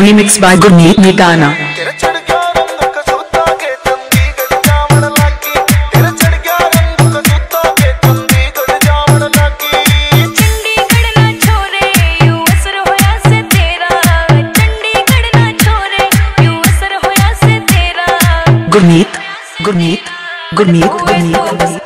remix by Gurmeet Nitana. Gurmeet, Gurmeet, Gurmeet, Gurmeet, Gurmeet.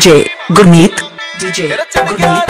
DJ Gurmeet. DJ Gurmeet.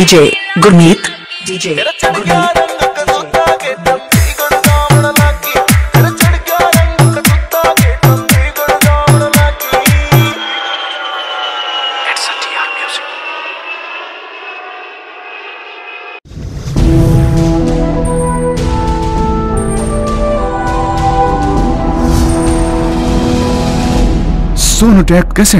DJ Gurmeet. DJ. Gurmeet Sonu tap कैसे?